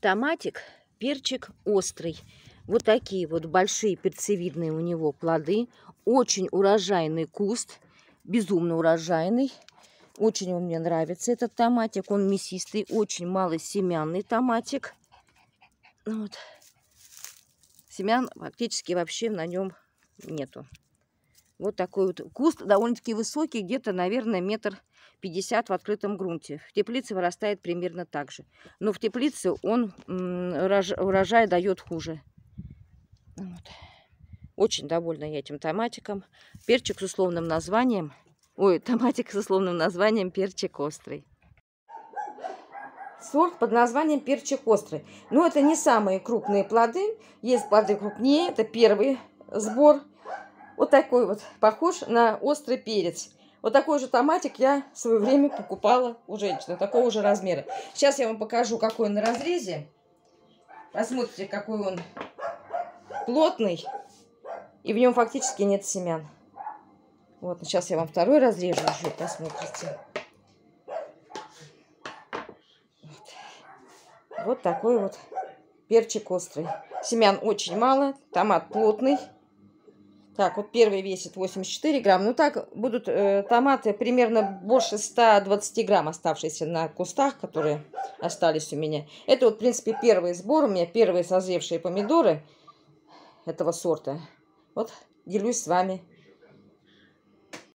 Томатик, перчик острый. Вот такие вот большие перцевидные у него плоды. Очень урожайный куст, безумно урожайный. Очень он мне нравится, этот томатик. Он мясистый, очень малосемянный томатик. Вот. Семян фактически вообще на нем нету. Вот такой вот куст, довольно-таки высокий, где-то, наверное, метр 50 в открытом грунте. В теплице вырастает примерно так же. Но в теплице он урожай дает хуже. Вот. Очень довольна я этим томатиком. Перчик с условным названием. Ой, томатик с условным названием перчик острый. Сорт под названием перчик острый. Но это не самые крупные плоды. Есть плоды крупнее. Это первый сбор. Вот такой вот, похож на острый перец. Вот такой же томатик я в свое время покупала у женщины, такого же размера. Сейчас я вам покажу, какой он на разрезе. Посмотрите, какой он плотный. И в нем фактически нет семян. Вот, сейчас я вам второй разрежу еще, посмотрите. Вот. вот такой вот перчик острый. Семян очень мало, томат плотный. Так, вот первый весит 84 грамм. Ну, так будут э, томаты примерно больше 120 грамм, оставшиеся на кустах, которые остались у меня. Это вот, в принципе, первый сбор у меня, первые созревшие помидоры этого сорта. Вот, делюсь с вами